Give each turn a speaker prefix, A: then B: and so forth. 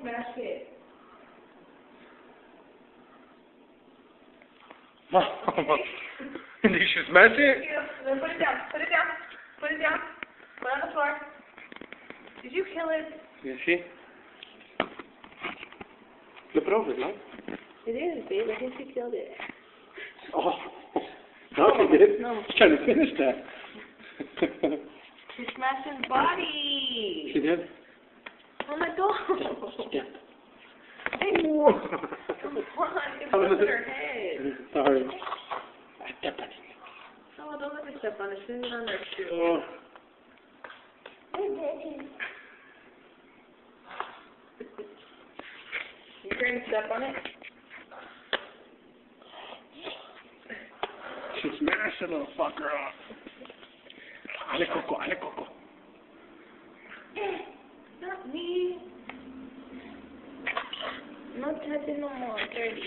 A: smash it.
B: Did you smash it?
A: Yeah, Then put it down. Put it down. Put it down. Put it on the floor. Did you kill it?
B: You see? Flip it over, no?
A: It is, babe. I think you killed it.
B: Oh. No, she did.
A: No.
B: She's trying to finish that.
A: She smashed his body.
B: she did?
A: Oh my god.
B: Yeah.
A: Hey, come on. It busted her head.
B: Sorry. I stepped on it.
A: Oh, don't let me step on it. Put on her shoe.
B: Oh.
A: You going to step on it?
B: She smashed the little fucker up. Ale coco, ale coco.
A: Not me. Not touching no more. Dirty.